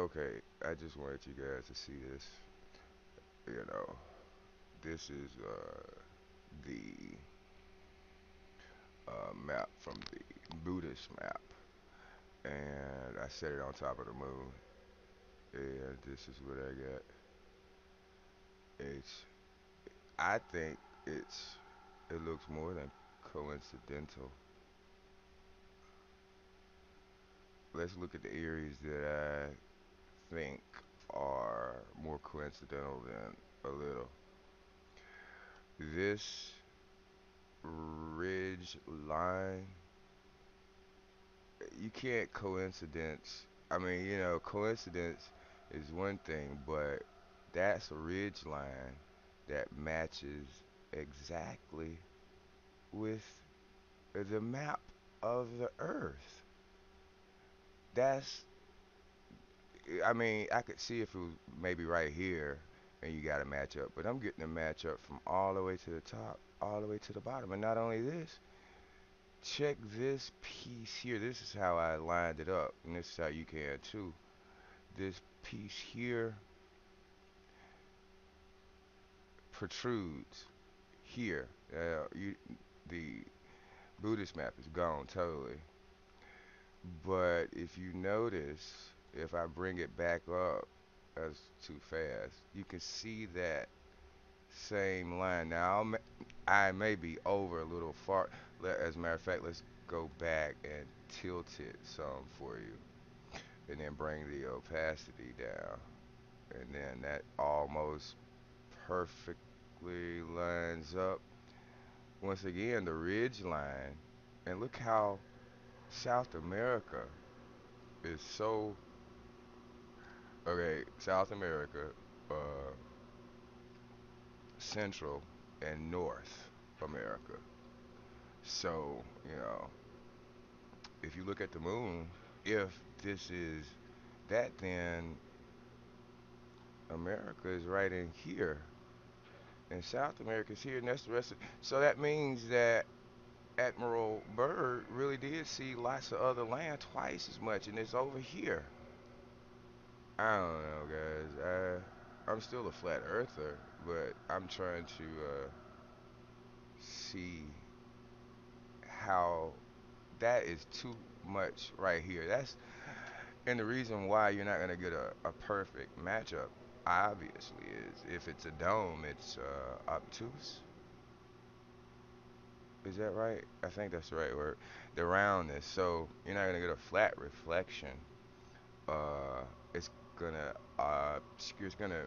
Okay, I just wanted you guys to see this. You know, this is uh, the uh, map from the Buddhist map, and I set it on top of the moon, and this is what I got. It's, I think it's, it looks more than coincidental. Let's look at the areas that I think are more coincidental than a little. This ridge line, you can't coincidence. I mean, you know, coincidence is one thing, but that's a ridge line that matches exactly with the map of the earth. That's I mean, I could see if it was maybe right here and you got a matchup, but I'm getting a matchup from all the way to the top, all the way to the bottom. And not only this, check this piece here. This is how I lined it up, and this is how you can too. This piece here protrudes here. Uh, you, the Buddhist map is gone totally. But if you notice, if I bring it back up that's too fast, you can see that same line. Now I'll, I may be over a little far. As a matter of fact, let's go back and tilt it some for you, and then bring the opacity down, and then that almost perfectly lines up. Once again, the ridge line, and look how South America is so okay. South America, uh, Central, and North America. So you know, if you look at the moon, if this is that, then America is right in here, and South America is here, and that's the rest of. So that means that Admiral Byrd really did see lots of other land twice as much, and it's over here. I don't know, guys. I, I'm still a flat earther, but I'm trying to uh, see how that is too much right here. That's and the reason why you're not gonna get a, a perfect matchup, obviously, is if it's a dome, it's uh, obtuse. Is that right? I think that's the right word. The roundness. So you're not gonna get a flat reflection. Uh, it's gonna uh, it's gonna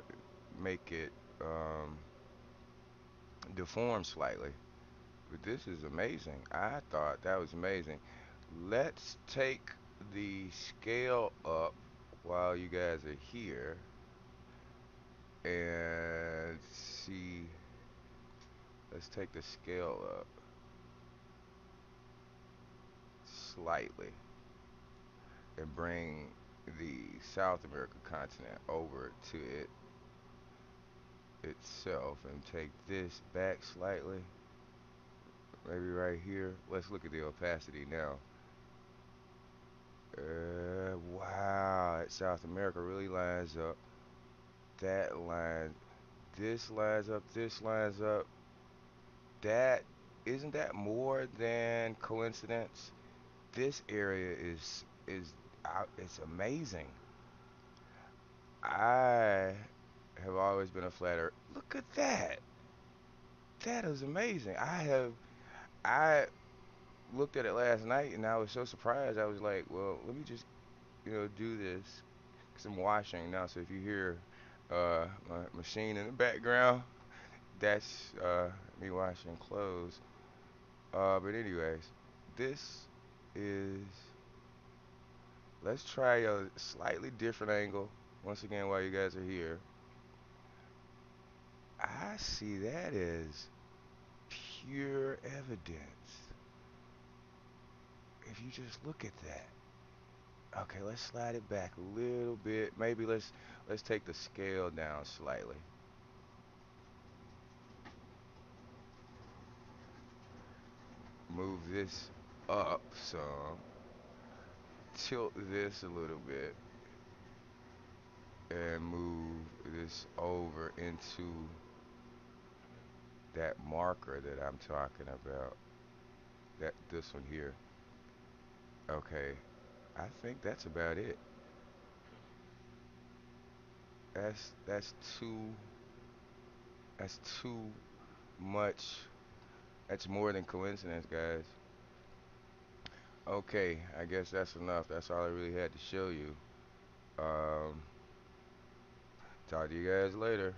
make it um, deform slightly. But this is amazing. I thought that was amazing. Let's take the scale up while you guys are here and see. Let's take the scale up. slightly and bring the South American continent over to it itself and take this back slightly. Maybe right here. Let's look at the opacity now. Uh, wow. South America really lines up. That line this lines up this lines up. That isn't that more than coincidence? This area is is out it's amazing I have always been a flat earth look at that. That is amazing. I have I looked at it last night and I was so surprised. I was like well let me just you know do this because I'm washing now. So if you hear uh, my machine in the background that's uh, me washing clothes. Uh, but anyways this is let's try a slightly different angle once again while you guys are here I see that as pure evidence. If you just look at that okay let's slide it back a little bit. Maybe let's let's take the scale down slightly. Move this up some tilt this a little bit and move this over into that marker that I'm talking about. That this one here. Okay. I think that's about it. That's that's too that's too much. That's more than coincidence, guys. Okay, I guess that's enough. That's all I really had to show you. Um, talk to you guys later.